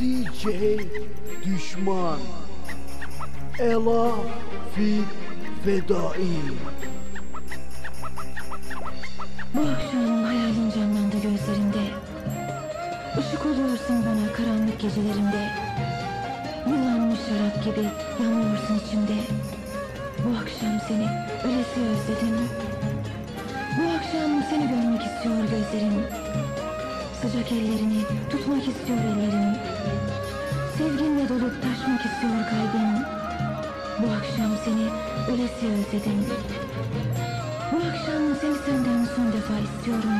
DJ Düşman Ela Fit Fedai Bu akşam hayalin canlandı gözlerinde. Işık oluyorsun bana karanlık gecelerimde. Yılanmış şarap gibi yanıyorsun içimde. Bu akşam seni öylesi özledim. Bu akşam seni görmek istiyor gözlerim. Sıcak ellerini tutmak istiyor ellerim. Seni öylesi özledim. Bu akşam seni senden son defa istiyorum.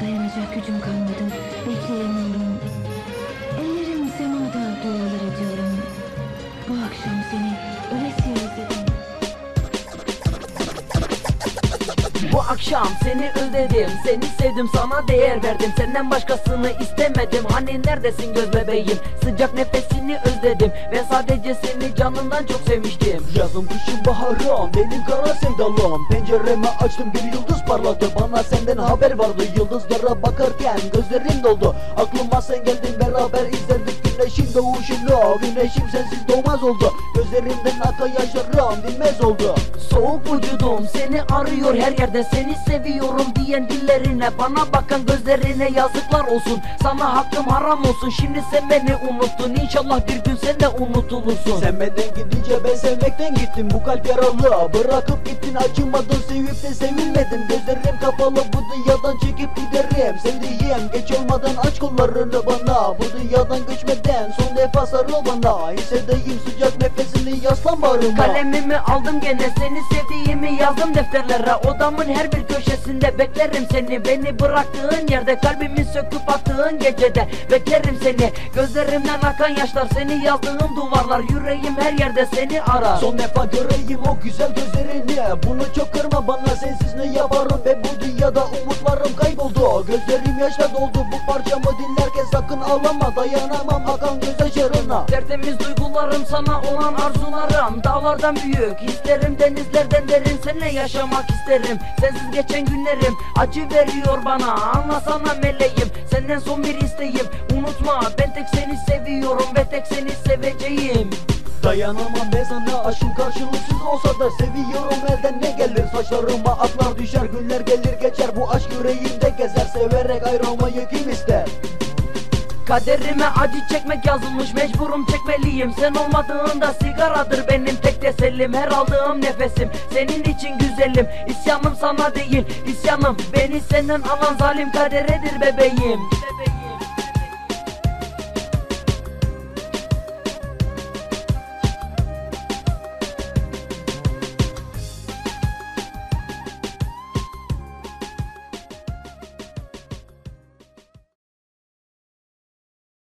Dayanacak gücüm kalmadı, bekleyemiyorum. Ellerim semada dualar ediyorum. Bu akşam seni öylesi Bu akşam seni özledim Seni sevdim sana değer verdim. Senden başkasını istemedim. Hani neredesin göz bebeğim? Sıcak nefesini özledim Ve sadece seni canından çok sevmiştim. Yazım kışım baharım benim kara sevdalım. Penceremi açtım bir yıldız parladı. Bana senden haber vardı. Yıldızlara bakarken Gözlerim doldu. Aklıma sen geldin beraber izledik. Güneşin doğuşunu Güneşim sensiz doğmaz oldu. Gözlerimden akan yaşlarım dinmez oldu Soğuk vücudum seni arıyor her yerde Seni seviyorum diyen dillerine Bana bakan gözlerine yazıklar olsun. Sana hakkım haram olsun Şimdi sen beni unuttun. İnşallah bir gün sen de unutulursun. Sevmeden gidince ben sevmekten gittim. Bu kalp yaralı bırakıp gittin. Acımadın Sevip de sevilmedim gözlerim kapalı Bu dünyadan çekip giderim. Sevdiğim geç olmadan aç kollarını bana. Bu dünyadan göçmeden son defa sarıl bana. Hissedeyim sıcak nefesini yaslan bağrıma Kalemimi aldım gene seni sevdiğimi yazdım defterlere. Odamın her bir köşesinde beklerim seni. Beni bıraktığın yerde kalbimi söküp attığın gecede Beklerim seni. Gözlerimden akan yaşlar Seni yazdığım duvarlar yüreğim her yerde seni arar. Son defa göreyim o güzel gözlerini. Bunu çok kırma bana sensiz ne yaparım? Ve bu dünyada umutlarım kayboldu. Gözlerim yaşla doldu bu parçamı dinlerken sakın ağlama Dayanamam akan gözyaşlarına Tertemiz duygularım sana olan arzularım. Dağlardan büyük hislerim denizlerden derin. Seninle yaşamak isterim. Sensiz geçen günlerim acı veriyor bana. Anlasana meleğim senden son bir isteğim. Unutma ben tek seni seviyorum ve tek seni seveceğim. Dayanamam ben sana aşkım karşılıksız olsa da Seviyorum. Elden ne gelir saçlarıma aklar düşer. Günler gelir geçer bu aşk yüreğimde gezer. Severek ayrılmayı Kaderime acı çekmek yazılmış mecburum çekmeliyim. Sen olmadığında sigaradır benim tek tesellim Her aldığım nefesim senin için güzelim. İsyanım sana değil isyanım. Beni senden alan zalim kaderedir bebeğim